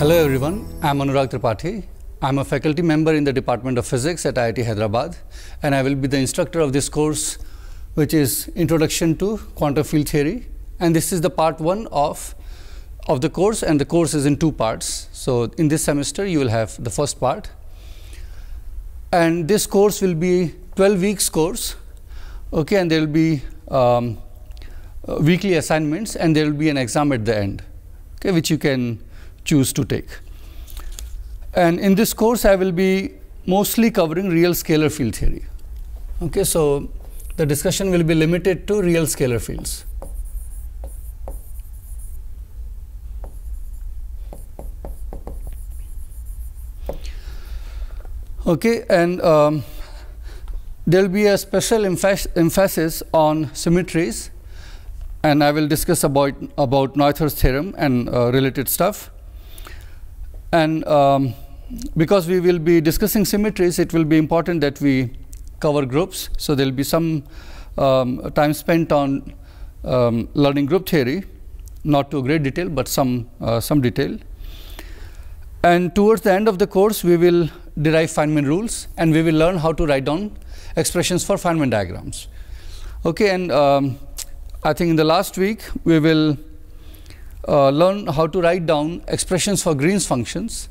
Hello everyone, I am Anurag Tripathi. I am a faculty member in the Department of Physics at IIT Hyderabad and I will be the instructor of this course which is Introduction to Quantum Field Theory and this is the part 1 of, of the course and the course is in two parts. So, in this semester you will have the first part and this course will be 12 weeks course okay, and there will be um, uh, weekly assignments and there will be an exam at the end okay, which you can choose to take. And in this course, I will be mostly covering real scalar field theory. Okay, so the discussion will be limited to real scalar fields. Okay, and um, there will be a special emphasis on symmetries and I will discuss about, about Noether's theorem and uh, related stuff. And um, because we will be discussing symmetries, it will be important that we cover groups. So, there will be some um, time spent on um, learning group theory, not to great detail, but some, uh, some detail. And towards the end of the course, we will derive Feynman rules and we will learn how to write down expressions for Feynman diagrams. Okay, and um, I think in the last week we will uh, learn how to write down expressions for Green's functions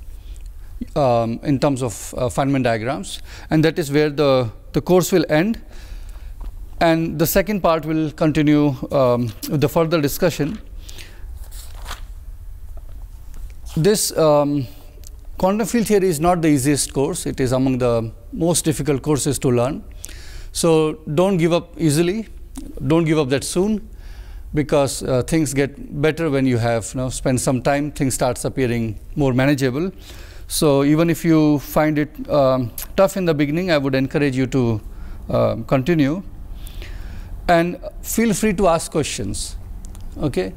um, in terms of uh, Feynman diagrams and that is where the, the course will end and the second part will continue um, with the further discussion. This um, quantum field theory is not the easiest course, it is among the most difficult courses to learn. So, do not give up easily don't give up that soon because uh, things get better when you have you know, spend some time, things starts appearing more manageable. So, even if you find it um, tough in the beginning, I would encourage you to uh, continue and feel free to ask questions. Okay?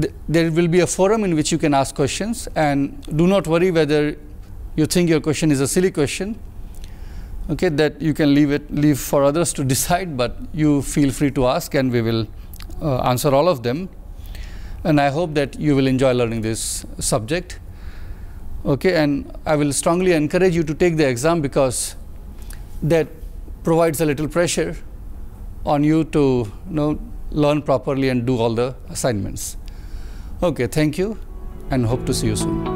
Th there will be a forum in which you can ask questions and do not worry whether you think your question is a silly question okay, that you can leave it leave for others to decide, but you feel free to ask and we will uh, answer all of them. And I hope that you will enjoy learning this subject. Okay, and I will strongly encourage you to take the exam because that provides a little pressure on you to you know, learn properly and do all the assignments. Okay, thank you and hope to see you soon.